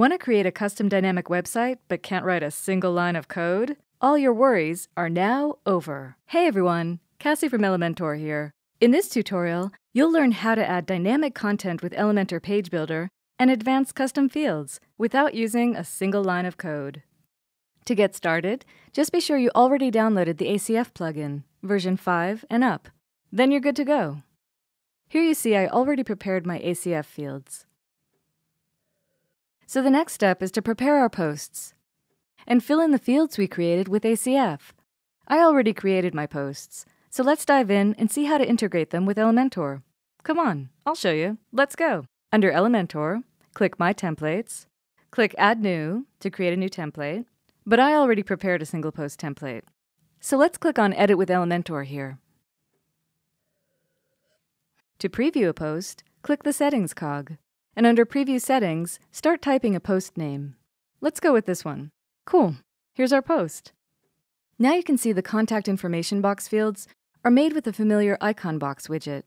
Want to create a custom dynamic website but can't write a single line of code? All your worries are now over. Hey everyone, Cassie from Elementor here. In this tutorial, you'll learn how to add dynamic content with Elementor Page Builder and advanced custom fields without using a single line of code. To get started, just be sure you already downloaded the ACF plugin, version 5 and up. Then you're good to go. Here you see I already prepared my ACF fields. So the next step is to prepare our posts and fill in the fields we created with ACF. I already created my posts, so let's dive in and see how to integrate them with Elementor. Come on, I'll show you. Let's go. Under Elementor, click My Templates, click Add New to create a new template, but I already prepared a single post template. So let's click on Edit with Elementor here. To preview a post, click the Settings cog and under Preview Settings, start typing a post name. Let's go with this one. Cool, here's our post. Now you can see the contact information box fields are made with the familiar icon box widget.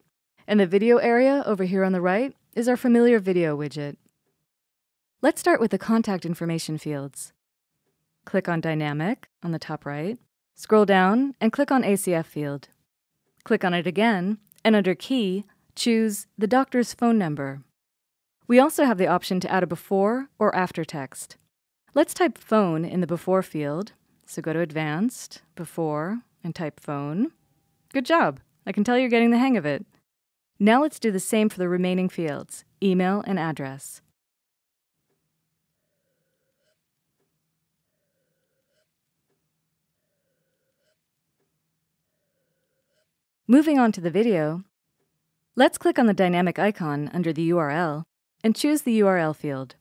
And the video area over here on the right is our familiar video widget. Let's start with the contact information fields. Click on Dynamic on the top right, scroll down and click on ACF field. Click on it again, and under Key, choose the doctor's phone number. We also have the option to add a before or after text. Let's type phone in the before field. So go to Advanced, Before, and type phone. Good job. I can tell you're getting the hang of it. Now let's do the same for the remaining fields, email and address. Moving on to the video, let's click on the dynamic icon under the URL and choose the URL field.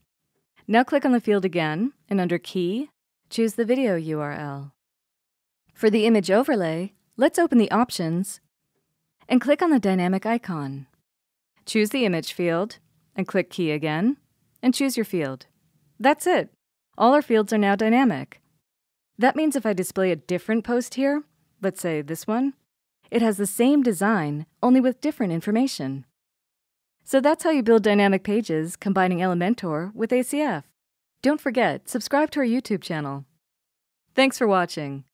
Now click on the field again, and under Key, choose the video URL. For the image overlay, let's open the Options and click on the dynamic icon. Choose the image field, and click Key again, and choose your field. That's it. All our fields are now dynamic. That means if I display a different post here, let's say this one, it has the same design, only with different information. So that's how you build dynamic pages combining Elementor with ACF. Don't forget, subscribe to our YouTube channel. Thanks for watching.